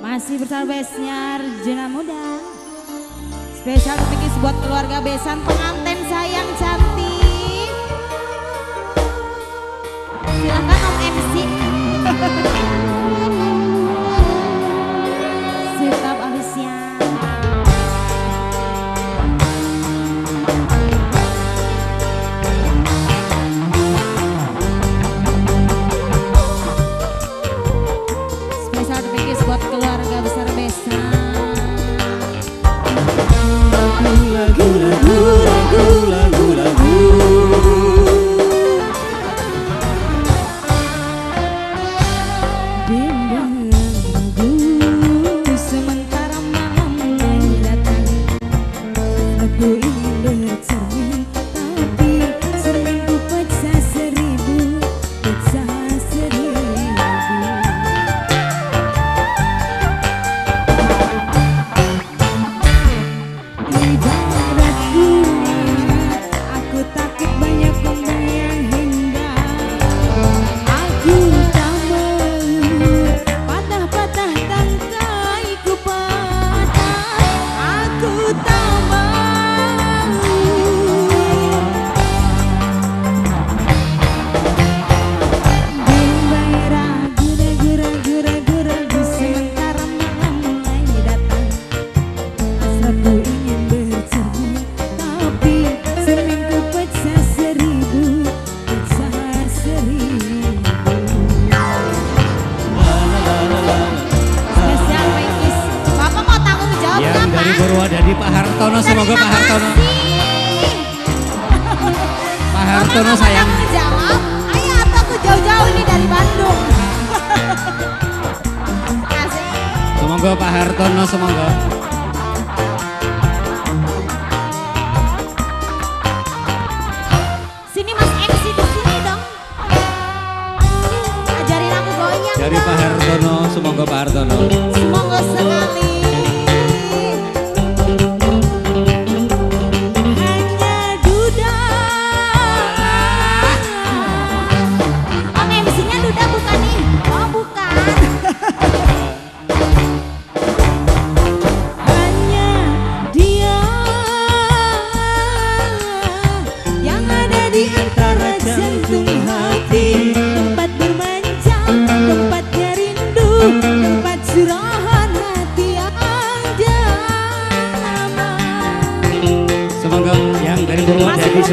Masih bersama Besnyar Jena Muda. Spesial tipikis buat keluarga Besan pengantin sayang cantik. Silahkan Om MC. Jadi Pak Hartono semoga Pak Hartono. Pak Hartono sayang. Ayo aku jauh-jauh nih dari Bandung. Semoga Pak Hartono semoga.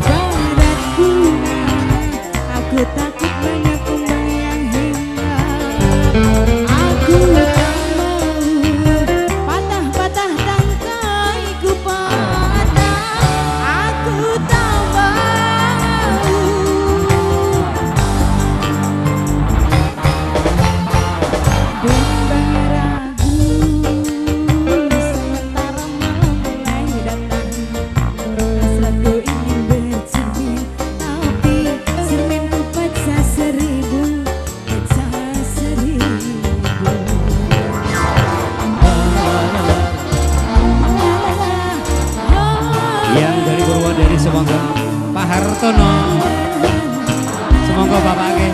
time. yang dari Purwodadi semoga Pak Hartono. Semoga Bapak Ake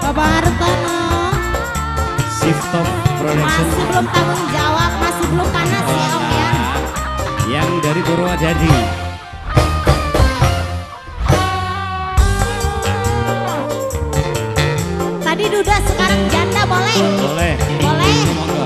Bapak Hartono. Shift Top Production. Masih belum tanggung jawab masih belum panas ya Om ya. Yang dari Purwodadi. Tadi duda sekarang janda boleh? Boleh. Boleh.